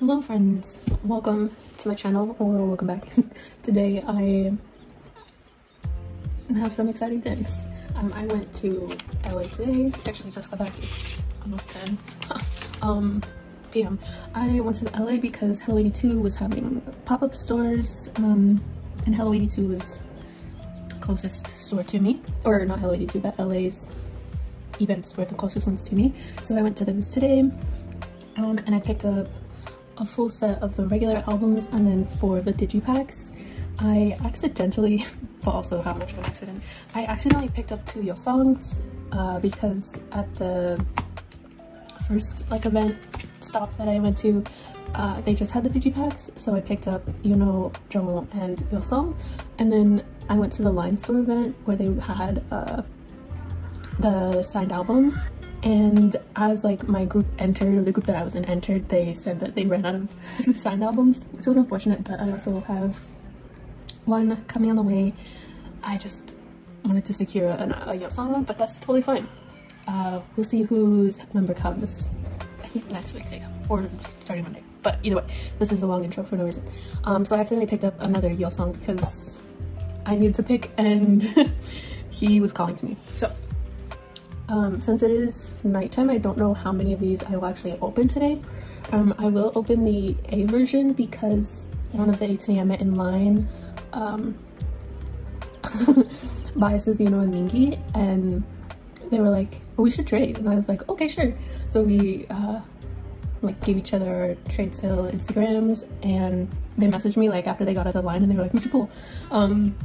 Hello friends, welcome to my channel or welcome back. Today I have some exciting things. Um, I went to LA today, actually just got back, almost 10 um, p.m. I went to LA because Hello 82 was having pop-up stores um, and Hello 82 was the closest store to me, or not Hello 82 but LA's events were the closest ones to me. So I went to those today um, and I picked up a full set of the regular albums and then for the digipacks. I accidentally, but also how much of an accident, I accidentally picked up two of Yeosangs uh, because at the first like event stop that I went to, uh, they just had the digipacks, so I picked up you know Jongho and Yeosang, and then I went to the Line Store event where they had uh, the signed albums and as like my group entered or the group that i was in entered they said that they ran out of signed albums which was unfortunate but i also have one coming on the way. I just wanted to secure an, a Yeosang one but that's totally fine. Uh, we'll see whose member comes i think next week they come or starting monday. But either way this is a long intro for no reason. Um so i accidentally picked up another Yeosang because i needed to pick and he was calling to me. So um, since it is nighttime, I don't know how many of these I will actually open today. Um, I will open the A version because one of the ATINY I met in line um, biases Yunho and Mingi and they were like, oh, we should trade. And I was like, okay, sure. So we uh, like gave each other our trade sale Instagrams and they messaged me like after they got out of the line and they were like, we should pull. Um,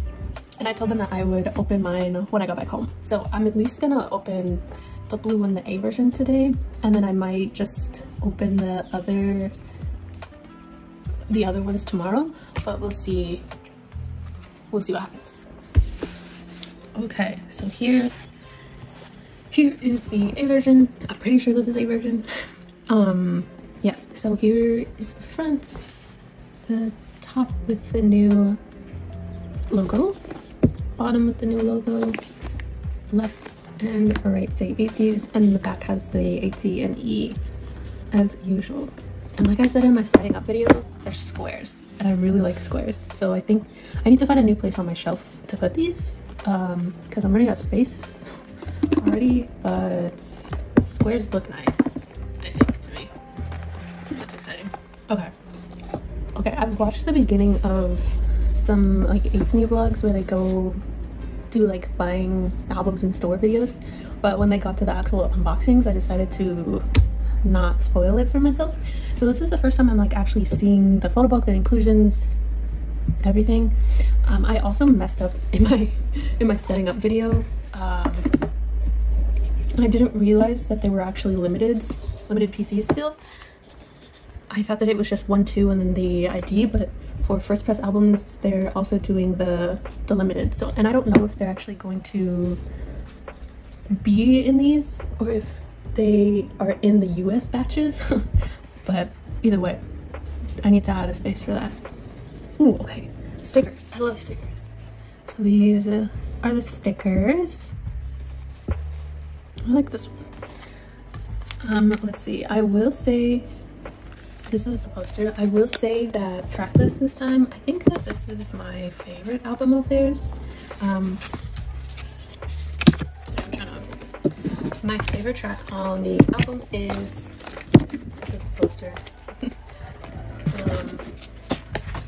and I told them that I would open mine when I got back home. So I'm at least gonna open the blue and the A version today, and then I might just open the other the other ones tomorrow, but we'll see we'll see what happens. Okay, so here here is the A version. I'm pretty sure this is A version. Um yes, so here is the front, the top with the new logo bottom with the new logo, left and right say ATEEZ, and the back has the AT and E as usual. And like I said in my setting up video, they're squares, and I really like squares. So I think I need to find a new place on my shelf to put these, um, because I'm running out of space already, but squares look nice, I think, to me. That's exciting. Okay. Okay, I've watched the beginning of some like ATEEZ vlogs where they go do like buying albums in store videos. But when they got to the actual unboxings I decided to not spoil it for myself. So this is the first time I'm like actually seeing the photo book the inclusions everything. Um, I also messed up in my in my setting up video. Um, and I didn't realize that they were actually limited limited PCs still I thought that it was just one two and then the ID but for first press albums they're also doing the the limited. So and i don't know if they're actually going to be in these or if they are in the us batches but either way i need to add a space for that. Ooh, okay. Stickers. I love stickers. So these uh, are the stickers. I like this one. Um let's see. I will say this is the poster. I will say that Tracklist this time, I think that this is my favorite album of theirs. Um, my favorite track on the album is, this is the poster. um,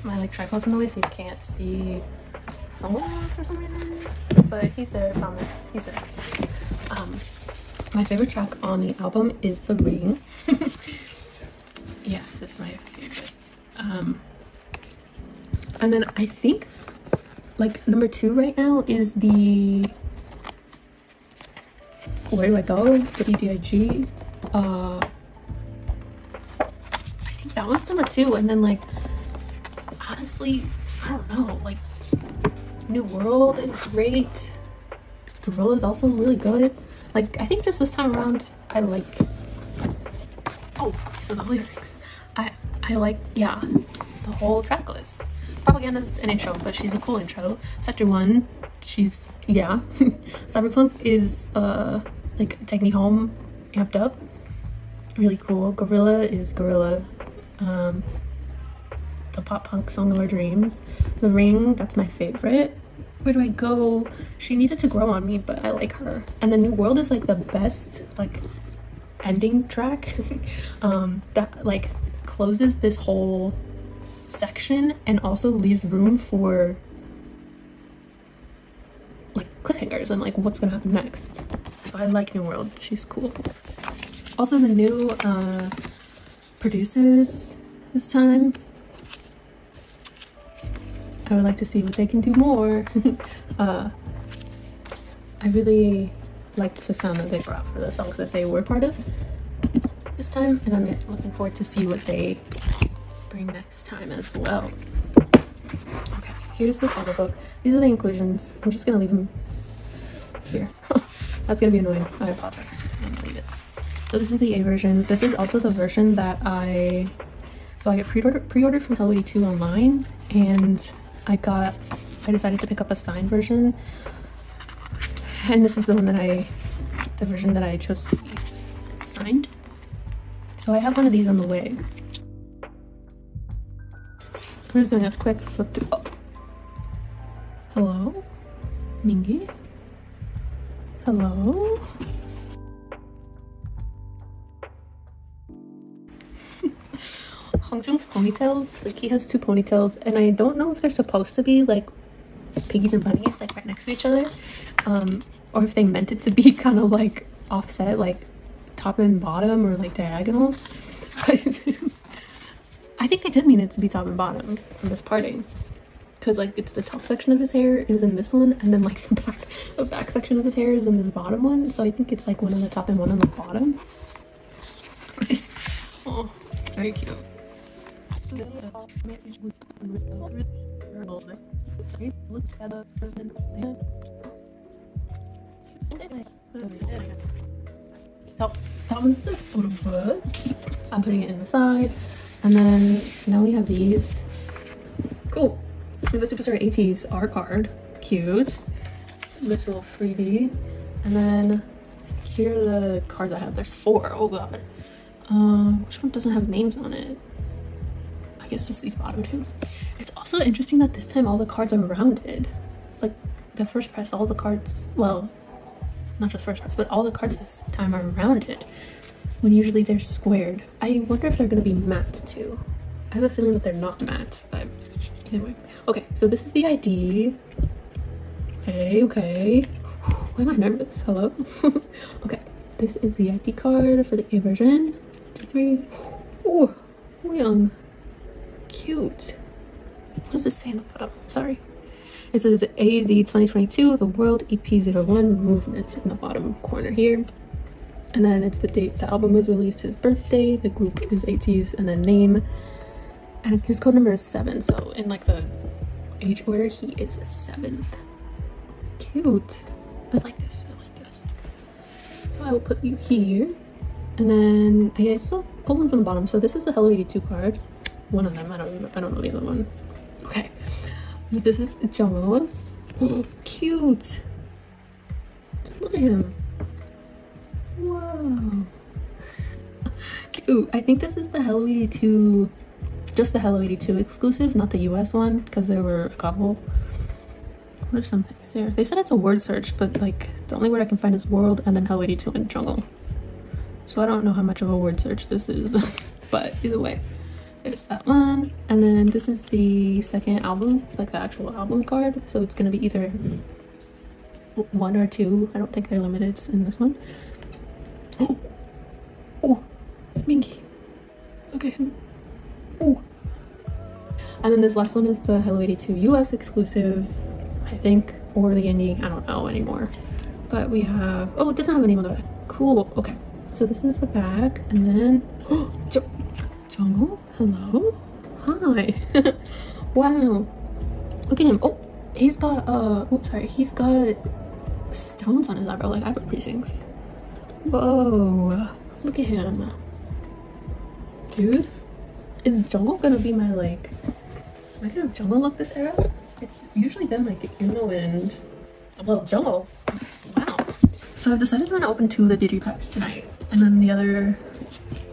my like tripod from the way so you can't see someone for some reason. But he's there, I promise. He's there. Um, my favorite track on the album is The Ring. yes is my favorite. Um and then i think like number two right now is the where do i go? Wdig uh i think that one's number two. And then like honestly i don't know like new world is great. Guerrilla is also really good. Like i think just this time around i like oh so the lyrics I like, yeah, the whole track list. Propaganda's an intro, but she's a cool intro. Sector 1, she's, yeah. Cyberpunk is, uh, like, take me home, amped up. Really cool. Guerrilla is Guerrilla. Um, the pop punk song of our dreams. The ring, that's my favorite. Where do I go? She needed to grow on me, but I like her. And the new world is like the best like ending track um, that like closes this whole section and also leaves room for like cliffhangers and like what's gonna happen next. So I like New World. She's cool. Also the new uh, producers this time. I would like to see what they can do more. uh, I really liked the sound that they brought for the songs that they were part of this time and I'm looking forward to see what they bring next time as well. Okay, here's the photo book. These are the inclusions. I'm just gonna leave them here. That's gonna be annoying. I apologize. So this is the A version. This is also the version that I so I pre-ordered pre-ordered from Hello 2 online and I got I decided to pick up a signed version and this is the one that I the version that I chose to be signed so I have one of these on the way. I'm just doing a quick flip through. Oh. hello? Mingi? Hello? Hongjoong's ponytails, like he has two ponytails and I don't know if they're supposed to be like piggies and bunnies like right next to each other um, or if they meant it to be kind of like offset like top and bottom or like diagonals? I think they did mean it to be top and bottom from this parting. Because like it's the top section of his hair is in this one and then like the back, the back section of his hair is in this bottom one. So I think it's like one on the top and one on the bottom. Oh, very cute so that was the book. I'm putting it in the side. And then now we have these. Cool. We have a Superstar ATEEZ R card. Cute. Little freebie. And then here are the cards I have. There's four. Oh god. Uh, which one doesn't have names on it? I guess just these bottom two. It's also interesting that this time all the cards are rounded. Like the first press, all the cards, well, not just first press, but all the cards this time are rounded when usually they're squared. I wonder if they're gonna be matte too. I have a feeling that they're not matte, but anyway. Okay, so this is the ID. Okay, okay. Why am I nervous? Hello? okay, this is the ID card for the A version. Two, three. Oh, young cute. What does this say on the bottom? Sorry. It says AZ 2022, the World EP01 movement in the bottom corner here. And then it's the date the album was released, his birthday, the group is ATEEZ, and then name. And his code number is 7, so in like the age order, he is 7th. Cute. I like this, I like this. So I will put you here. And then I guess I'll pull them from the bottom. So this is the Hello 82 card one of them. I don't. I don't know the other one. Okay. This is Jongho's. Oh, cute. look at him. Whoa. Cute. I think this is the Hello 82, just the Hello 82 exclusive, not the US one, because there were a couple. What are some things there? They said it's a word search, but like the only word I can find is world and then Hello 82 and Jongho. So I don't know how much of a word search this is, but either way there's that one and then this is the second album like the actual album card. So it's gonna be either one or two. I don't think they're limited in this one. Oh oh minky. Him oh and then this last one is the hello 82 us exclusive i think or the indie. I don't know anymore. But we have oh it doesn't have a name on the back. Cool. Okay. So this is the back and then oh Jongho Hello? Hi. wow. Look at him. Oh, he's got, uh, oops, sorry. He's got stones on his eyebrow, like eyebrow piercings. Whoa. Look at him. Dude, is Jongho gonna be my, like, am I gonna have Jongho look this era? It's usually been, like, Imo and, well, Jongho. Wow. So I've decided I'm gonna open two of the digipacks tonight. And then the other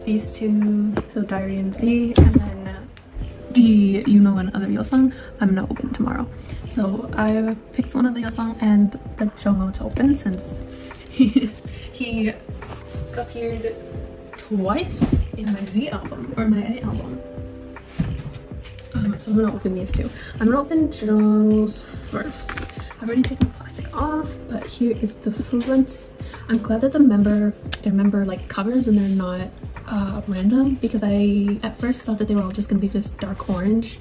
these two, so Diary and Z, and then the Yunho Another Yeosang, I'm gonna open tomorrow. So I picked one of the Yeosang and the Jongho to open since he, he appeared twice in my Z album, or my A album. Um, so I'm gonna open these two. I'm gonna open Jung's first. I've already taken the plastic off, but here is the front. I'm glad that the member, their member like covers and they're not uh, random because I at first thought that they were all just gonna be this dark orange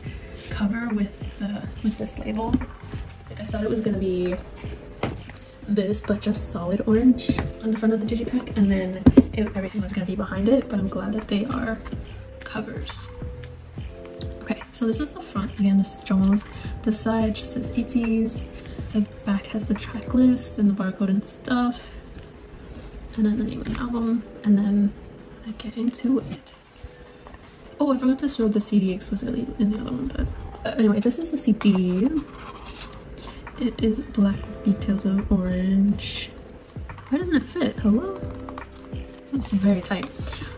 cover with the with this label. Like I thought it was gonna be this but just solid orange on the front of the digipack and then it, everything was gonna be behind it but I'm glad that they are covers. Okay, so this is the front. Again, this is Jongho's. The side just says ATEEZ. The back has the track list and the barcode and stuff. And then the name of the album. And then I get into it. Oh, I forgot to show the CD explicitly in the other one, but uh, anyway, this is the CD. It is black with details of orange. Why doesn't it fit? Hello? It's very tight.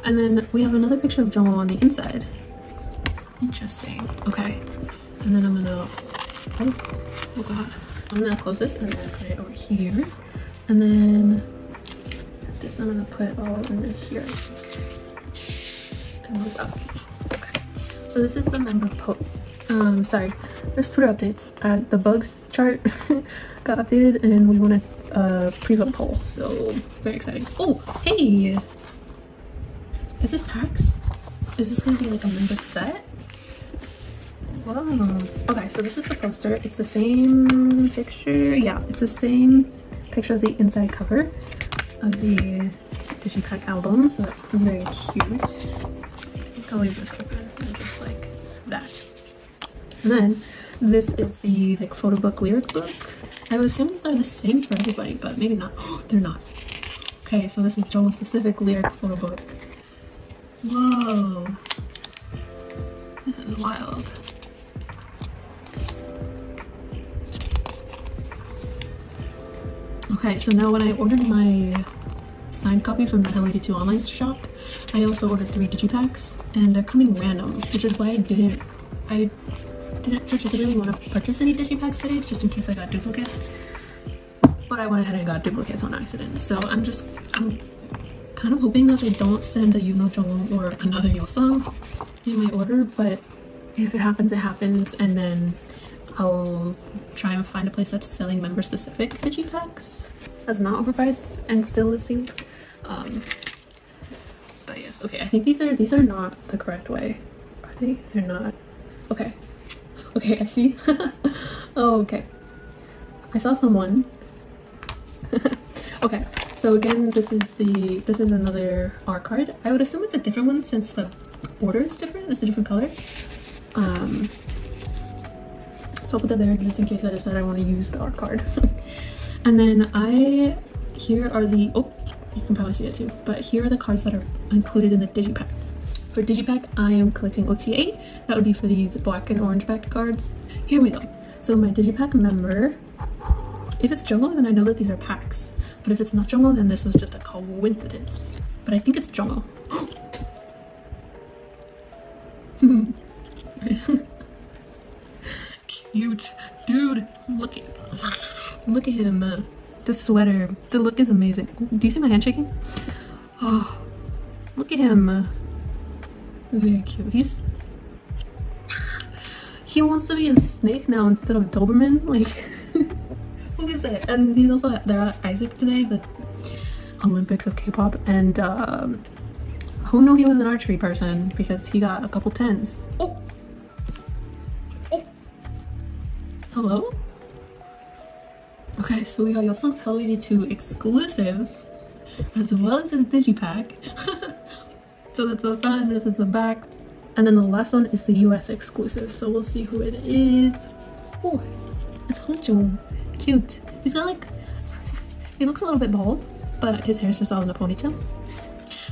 And then we have another picture of Jongho on the inside. Interesting. Okay. And then I'm gonna, oh, oh god. I'm gonna close this and then put it over here. And then this I'm gonna put all under here. Move up. Okay. So this is the member po um sorry. There's Twitter updates. Uh, the bugs chart got updated and we want a uh, pre-vote poll. So very exciting. Oh, hey! Is this packs? Is this gonna be like a member set? Whoa. Okay, so this is the poster. It's the same picture. Yeah, it's the same picture as the inside cover of the Digipack album. So that's very cute. I'll leave this open and just like that. And then this is the like photo book lyric book. I would assume these are the same for everybody, but maybe not. They're not. Okay, so this is Jongho specific lyric photo book. Whoa. This is wild. Okay, so now when I ordered my signed copy from the Hello 82 online shop, I also ordered three digipacks, and they're coming random, which is why I didn't, I didn't particularly want to purchase any digipacks today, just in case I got duplicates. But I went ahead and got duplicates on accident, so I'm just, I'm kind of hoping that they don't send a Yunho Jongho or another Yeosang in my order, but if it happens, it happens, and then I'll try and find a place that's selling member specific digipacks that's not overpriced and still listing. Um, okay, I think these are these are not the correct way. Are they? They're not. Okay. Okay, I see. oh, okay. I saw someone. okay, so again, this is the this is another R card. I would assume it's a different one since the border is different. It's a different color. Um, so I'll put that there just in case I decide I want to use the R card. and then I, here are the, oh, you can probably see it too, but here are the cards that are included in the digipack. For digipack, I am collecting OTA. That would be for these black and orange backed cards. Here we go. So my digipack member, if it's Jongho then I know that these are packs. But if it's not Jongho then this was just a coincidence. But I think it's Jongho cute. Dude, look at look at him. Uh, The sweater. The look is amazing. Do you see my hand shaking? Oh, look at him. Very cute. He's he wants to be a snake now instead of Doberman. Like, what is it? And he's also they're at ISAC today, the Olympics of K-pop, and um, who knew he was an archery person because he got a couple tens. Oh, Oh. Hello? Okay, so we got Yeosang's Hello 82 exclusive, as well as his digipack. so that's the front, this is the back. And then the last one is the US exclusive, so we'll see who it is. Oh, it's Hongjoong. Cute. He's got like, he looks a little bit bald, but his hair's just all in a ponytail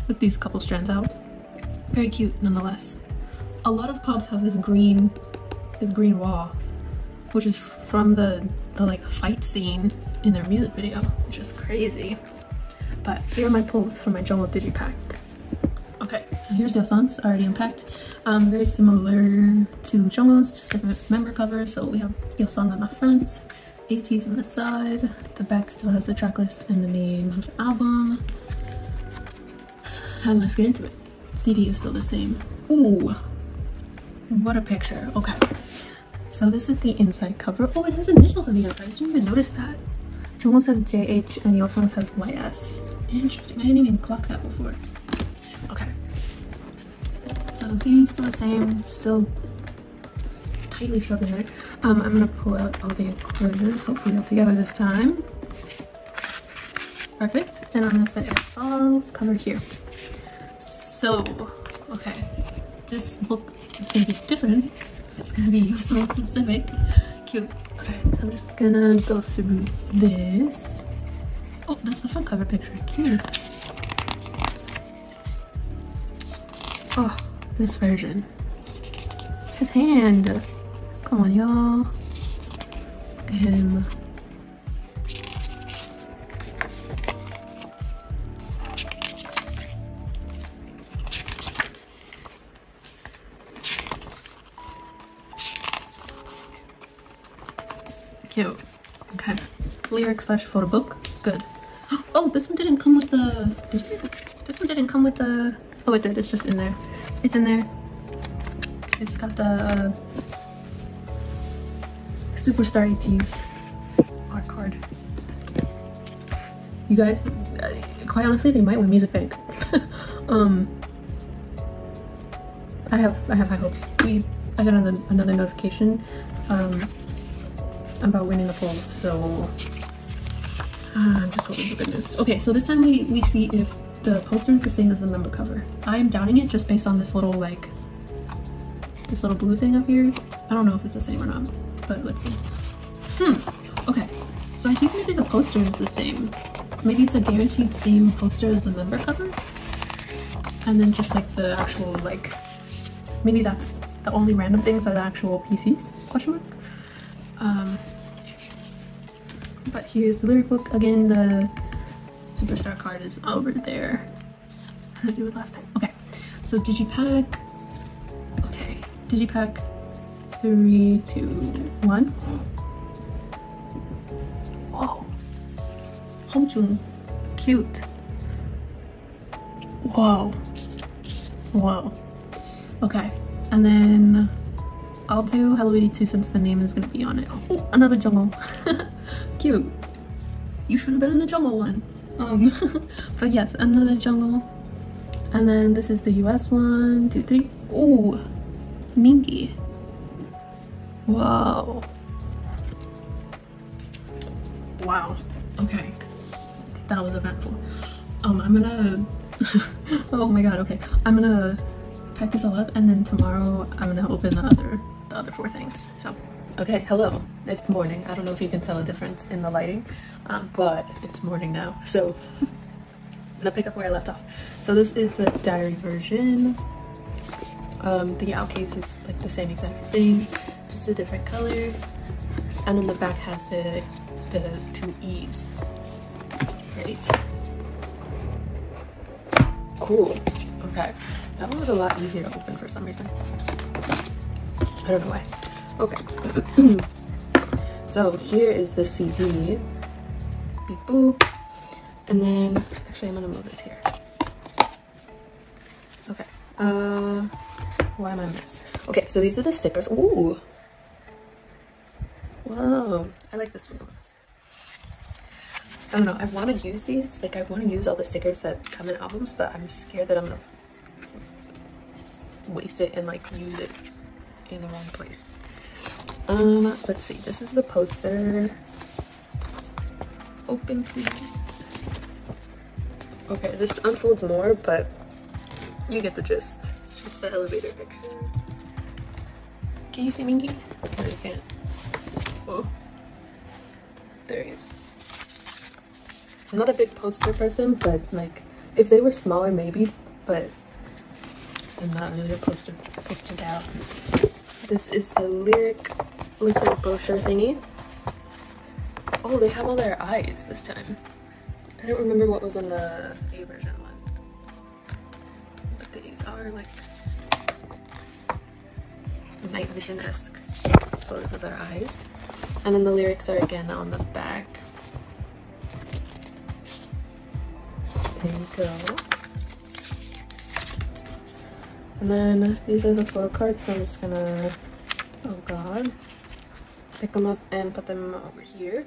with these couple strands out. Very cute nonetheless. A lot of pops have this green, this green wall which is from the, the like fight scene in their music video, which is crazy. But here are my pulls for my Jongho Digipack. Okay, so here's the songs already unpacked. Um, very similar to Jongho's, just different member cover. So we have Song on the front, ATEEZ on the side. The back still has the track list and the name of the album. And let's get into it. CD is still the same. Ooh, what a picture. Okay, so this is the inside cover. Oh, it has initials on the inside. I didn't even notice that. Jongho says JH and Yeosang says YS. Interesting. I didn't even clock that before. Okay. So the CD still the same, still tightly shoved in there. Um, I'm gonna pull out all the enclosures. hopefully all together this time. Perfect. And I'm gonna set Yeosang's cover here. So, okay, this book is gonna be different. It's gonna be so specific. Cute. Okay, so I'm just gonna go through this. Oh, that's the front cover picture. Cute. Oh, this version. His hand. Come on, y'all. Look at him. Cute. Okay. Lyric slash photo book. Good. Oh, this one didn't come with the. Did it? This one didn't come with the. Oh, it did. It's just in there. It's in there. It's got the uh, Superstar ATEEZ art card. You guys, uh, quite honestly, they might win Music Bank. um, I have I have high hopes. We I got another another notification um, about winning the poll, so uh, I'm just hoping for goodness. Okay, so this time we we see if the poster is the same as the member cover. I'm doubting it just based on this little like this little blue thing up here. I don't know if it's the same or not, but let's see. Hmm, okay. So I think maybe the poster is the same. Maybe it's a guaranteed same poster as the member cover. And then just like the actual like, maybe that's the only random things are the actual PCs, question mark. Um, but here's the lyric book. Again, the superstar card is over there. How did I do it last time? Okay, so Digipack. Okay, Digipack three, two, one. Whoa. Hongjoong. Cute. Whoa. Whoa. Okay, and then I'll do Hello 82 since the name is gonna be on it. Oh, another Jongho. Cute. You should have been in the Jongho one. Um, but yes, another Jongho. And then this is the US one, two, three. Oh, Mingi. Whoa. Wow. Okay. That was eventful. Um, I'm gonna. oh my god. Okay, I'm gonna pack this all up, and then tomorrow I'm gonna open the other the other four things. So. Okay, hello. It's morning. I don't know if you can tell a difference in the lighting, um, but it's morning now. So I'm gonna pick up where I left off. So this is the diary version. Um, the out case is like the same exact thing, just a different color. And then the back has the, the two E's. Right. Cool. Okay. That one was a lot easier to open for some reason. I don't know why. Okay. so here is the CD. Beep boop. And then, actually I'm gonna move this here. Okay. Uh, why am I missed? Okay, so these are the stickers. Ooh. Wow. I like this one the most. I don't know. I want to use these. Like, I want to use all the stickers that come in albums, but I'm scared that I'm gonna waste it and like use it in the wrong place. Um, let's see. This is the poster. Open, please. Okay, this unfolds more, but you get the gist. It's the elevator picture. Can you see Mingi? No, you can't. Oh. There he is. I'm not a big poster person, but like, if they were smaller, maybe, but I'm not really a poster, poster gal. This is the lyric like brochure thingy. Oh, they have all their eyes this time. I don't remember what was in the A version one. But these are like night vision-esque photos of their eyes. And then the lyrics are again on the back. There you go. And then these are the photo cards, so I'm just gonna, oh god, pick them up and put them over here.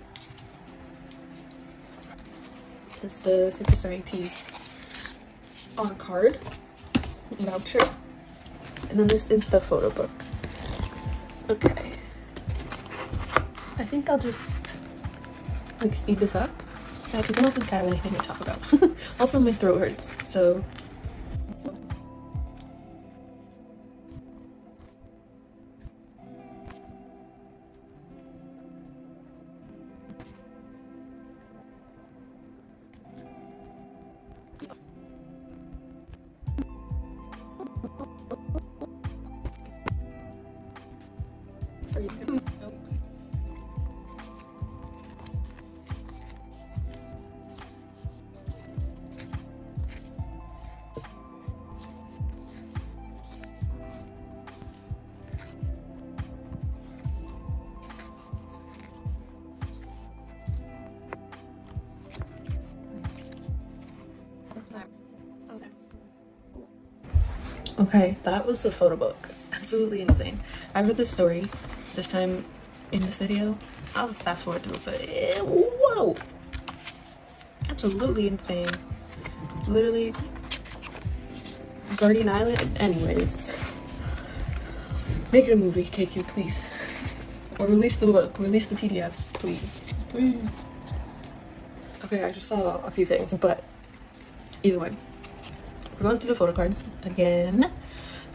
It's the Superstar ATEEZ on card voucher. And then this is the photo book. Okay. I think I'll just like speed this up uh, because I don't think I have anything to talk about. also my throat hurts, so was the photo book. Absolutely insane. I read this story this time in this video. I'll fast forward through, eh, but it, whoa! Absolutely insane. Literally, Guardian Island. Anyways, make it a movie, KQ, please. Or release the book, release the PDFs, please. Please. Okay, I just saw a few things, but either way we're going through the photo cards again.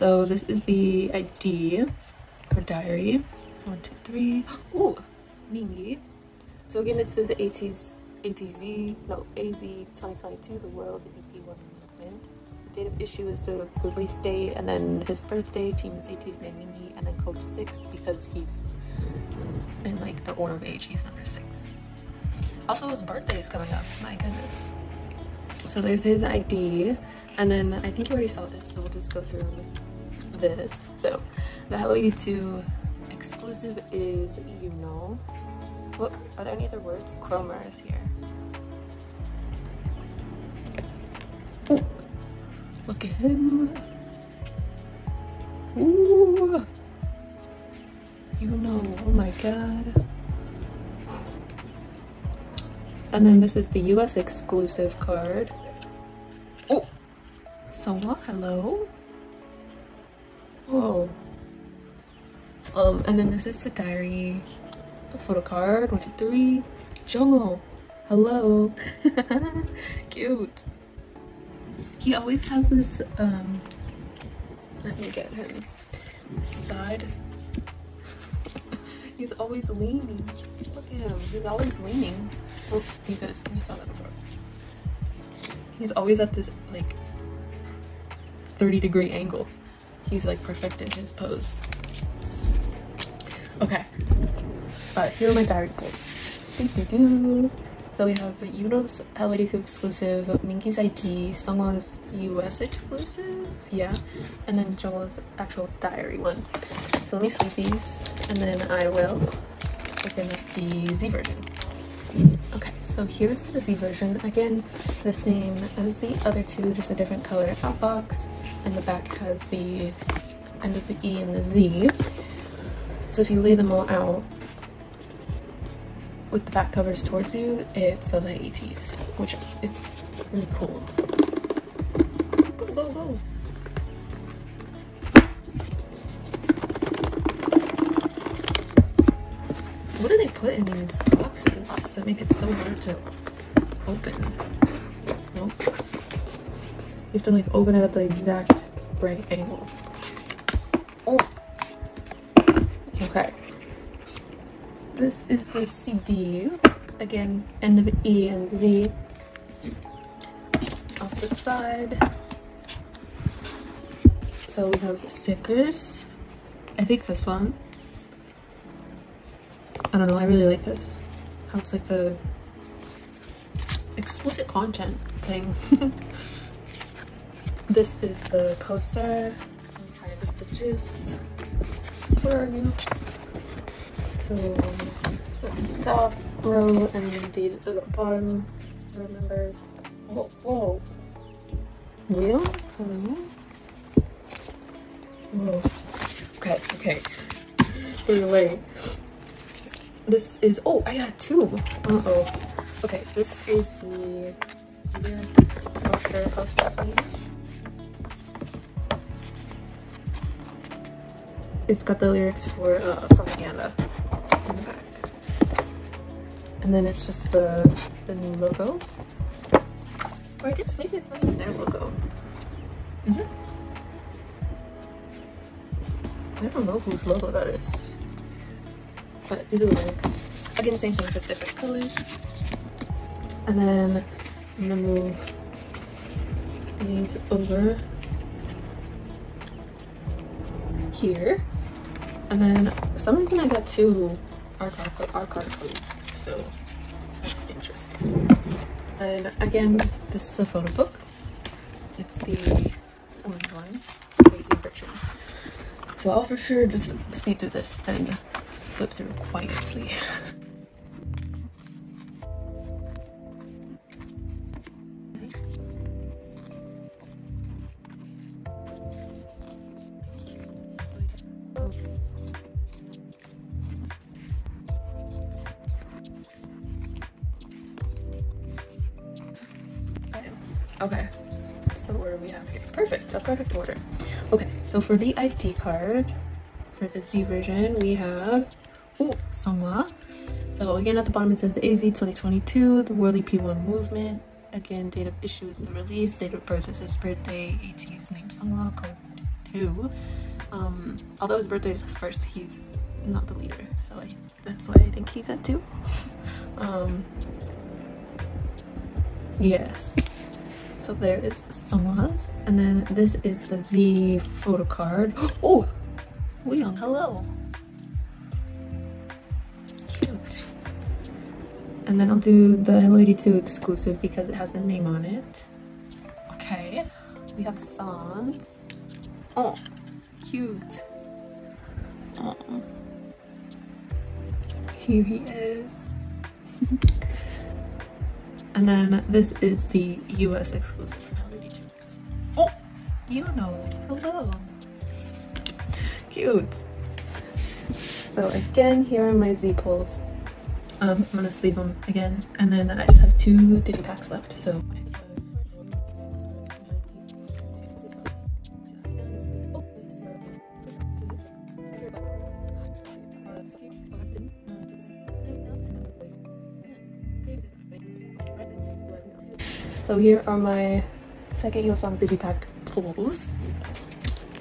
So this is the ID or diary. One, two, three. Ooh, Mingi. So again, it says ATEEZ, ATZ, no, AZ 2022, the World EP1 Movement. The date of issue is the release date, and then his birthday, team is ATEEZ named Mingi, and then code 6 because he's in like the order of age, he's number 6. Also, his birthday is coming up, my goodness. So there's his ID. And then I think you already saw this, so we'll just go through this. So the Hello 82 exclusive is you know. What are there any other words? Chroma is here. Ooh, look at him. Ooh. You know, oh my god. And then this is the US exclusive card. Oh, so what? Hello? Whoa. Um, and then this is the diary photo card. One, two, three. Jomo. Hello. Cute. He always has this, um, let me get him. Side. He's always leaning. Look at him. He's always leaning. Oh, because you saw that before. He's always at this, like, 30 degree angle. He's like perfected his pose. Okay, but here are my diary goals. So we have Yunho's L82 exclusive, Mingi's ID, Seonghwa's US exclusive, yeah, and then Joel's actual diary one. So let me sleep these, and then I will open the Z version. Okay, so here's the Z version. Again, the same as the other two, just a different color outbox and the back has the end of the E and the Z. So if you lay them all out with the back covers towards you, it spells out ATEEZ, which is really cool. Go, go, go! What do they put in these that make it so hard to open? You have to like open it at the exact right angle. Oh. Okay. This is the CD. Again, end of E and Z. Off the side. So we have the stickers. I think this one. I don't know, I really like this. It's like the explicit content thing. this is the poster. I'm trying the gist. Where are you? So that's the top row and then the, the bottom remember. Oh, whoa. Real? Hello? Whoa. Okay, okay. The way, this is, oh, I got two. Uh-oh. Okay, this is the. It's got the lyrics for uh, propaganda in the back. And then it's just the, the new logo. Or I guess maybe it's not even their logo. Is it? I don't know whose logo that is. But these are the lyrics. Again, same thing, just different colors. And then I'm gonna move these over here. And then for some reason I got two art art codes. So that's interesting. And again, this is a photo book. It's the orange one, 18 version. So I'll for sure just speed through this and flip through quietly. Okay, so what do we have here? Perfect, a perfect order. Okay, so for the ID card, for the Z version, we have, oh, So again, at the bottom it says AZ 2022, the World EP1 movement. Again, date of issue is the release, date of birth is his birthday, AT's name Seonghwa, code 2. Um, although his birthday is first, he's not the leader, so I, that's why I think he's at 2. um, yes. So there is Seonghwa's. And then this is the Z photo card. Oh, Wooyoung, hello. And then I'll do the Hello 82 exclusive because it has a name on it. Okay. We have San's. Oh, cute. Oh. Here he is. And then this is the US exclusive Oh, you know, hello. Cute. So again, here are my Z pulls. Um, I'm gonna sleeve them again, and then I just have two digipacks left. So. So here are my second Yeosang digipack pulls.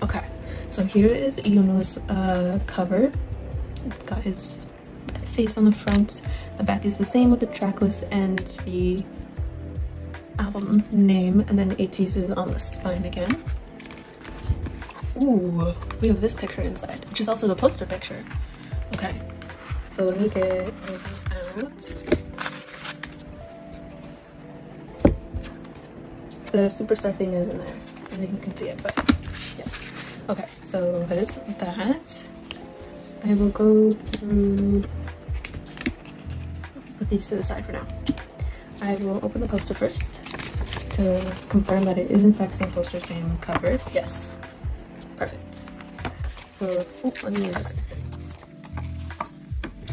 Okay, so here is Yunho's uh, cover. Got his face on the front. The back is the same with the track list and the album name. And then ATEEZ is on the spine again. Ooh, we have this picture inside, which is also the poster picture. Okay, so let me get out. the superstar thing is in there. I think you can see it, but yes. Okay, so there's that. I will go through, put these to the side for now. I will open the poster first to confirm that it is in fact the same poster, same cover. Yes, perfect. So, oh, let me use this.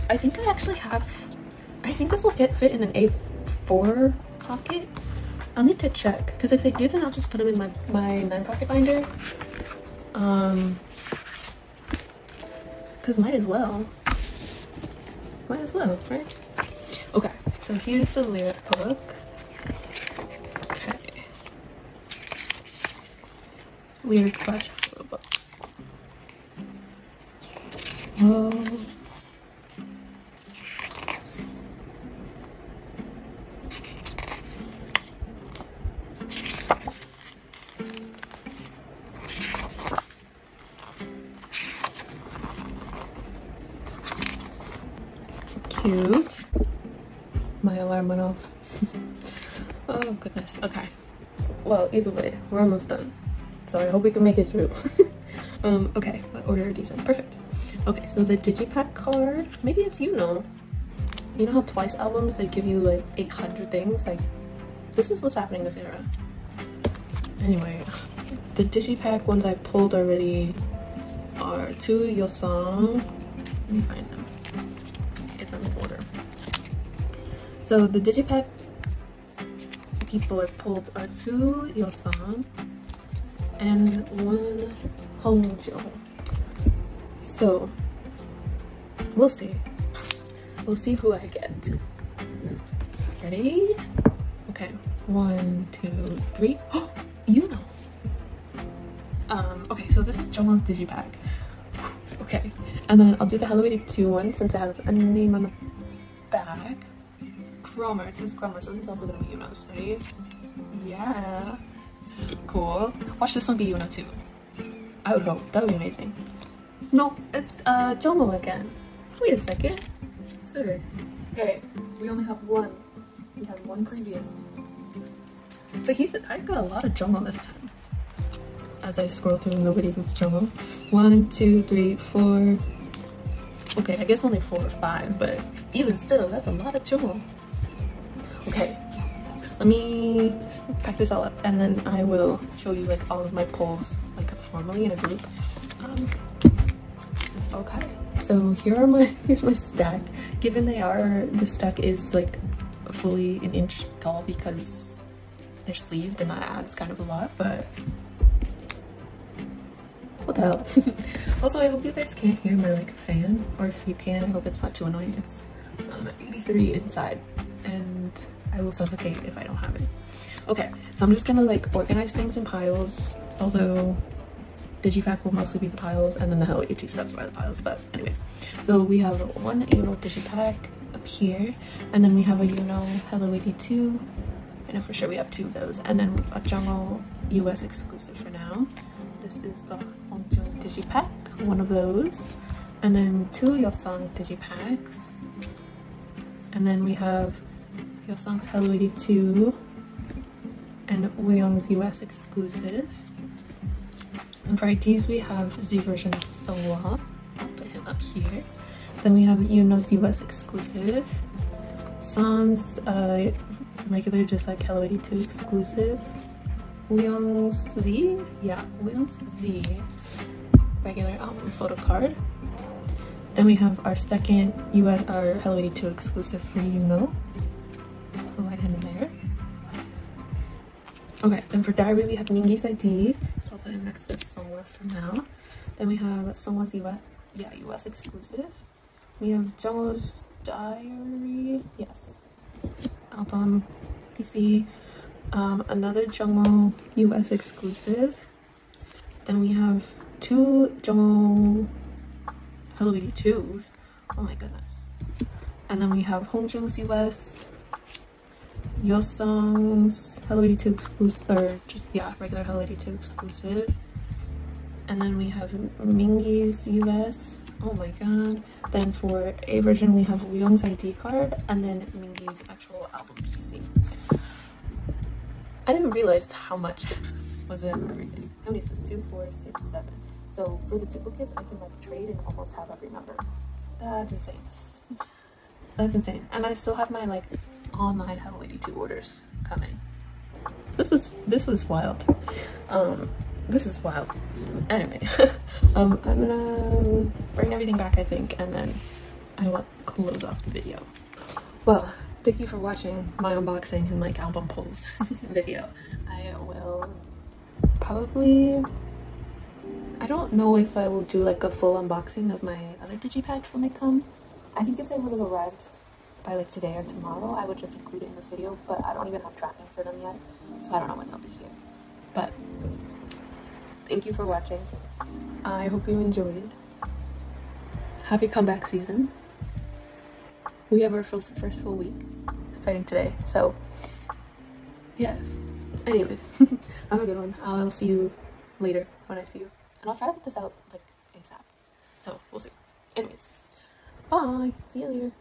I think I actually have, I think this will fit, fit in an A4 pocket I'll need to check because if they do, then I'll just put them in my my nine pocket binder. Um, because might as well. Might as well, right? So here's the lyric book. Okay. Lyric slash book. Oh. Either way, we're almost done. So I hope we can make it through. um, okay, order decent. Perfect. Okay, so the Digipack card, maybe it's you know. You know how Twice albums, they give you like 800 things? Like, this is what's happening this era. Anyway, the Digipack ones I pulled already are two Yeosang. Let me find them. Get them in order. So the Digipack people I pulled are two Yeosang and one Hongjoong. So we'll see. We'll see who I get. Ready? Okay. One, two, three. Oh, you know. Um, okay, so this is Jongho's Digipack. Okay, and then I'll do the Hello 82 one since it has a name on the back. Cromer, it says Cromer, so this is also gonna be Yunho's, right? Yeah. Cool. Watch this one be Yunho too. I would hope, that would be amazing. No, it's uh Jongho again. Wait a second. Sir. Okay, we only have one. We have one previous. But he's I got a lot of Jongho this time. As I scroll through, nobody gets Jongho. One, two, three, four. Okay, I guess only four or five, but even still, that's a lot of Jongho. Okay, let me pack this all up and then I will show you like all of my polls like formally in a group. Um, okay. So here are my my stack. Given they are the stack is like fully an inch tall because they're sleeved and that adds kind of a lot but what the hell? Also i hope you guys can't hear my like fan or if you can i hope it's not too annoying. It's um, 83 inside and i will suffocate if i don't have it. Okay so i'm just gonna like organize things in piles although digipack will mostly be the piles and then the Hello 82 stuff by the piles but anyways. So we have one Yunho digipack up here and then we have a Yunho Hello 82 I know for sure we have two of those and then a Jongho US exclusive for now. This is the Hongjoong digipack one of those. And then two Yeosang digipacks. And then we have Yeosang's Hello 82 and Wooyoung's US exclusive and IDs, we have Z version. I'll put him up here. Then we have Yunho's US exclusive. San's uh, regular, just like Hello 82 exclusive. Wooyoung's Z? Yeah, Wooyoung's Z. Regular album photo card. Then we have our second US, our Hello 82 exclusive for Yunho. Him in there. Okay, then for diary we have Mingi's ID put it next to Sunglass for now. Then we have Sunglass US, yeah, US exclusive. We have Jongho's Diary, yes, album, PC. Um, another Jongho US exclusive. Then we have two Jongho Hello 82s. Oh my goodness. And then we have Hongjoong's US Yeosang's Hello 82 exclusive, or just, yeah, regular Hello 82 exclusive. And then we have Mingi's US. Oh my god. Then for A version, we have Wooyoung's ID card, and then Mingi's actual album PC. I didn't realize how much was in everything. How many is this? Two, four, six, seven. So for the duplicates, I can like trade and almost have every number. That's insane. That's insane. And I still have my like online Hello 82 orders coming. This was this was wild. Um, this is wild. Anyway, um, I'm gonna bring everything back, I think, and then I will close off the video. Well, thank you for watching my unboxing and like album pulls video. I will probably. I don't know if I will do like a full unboxing of my other digipacks when they come. I think if they would have arrived by like today or tomorrow, I would just include it in this video, but I don't even have tracking for them yet, so I don't know when they'll be here. But thank you for watching. I hope you enjoyed. Happy comeback season. We have our first, first full week starting today, so yes. Anyways, have a good one. I'll see you later when I see you. And I'll try to get this out like ASAP. So we'll see. Anyways, Oh, bye. See you later.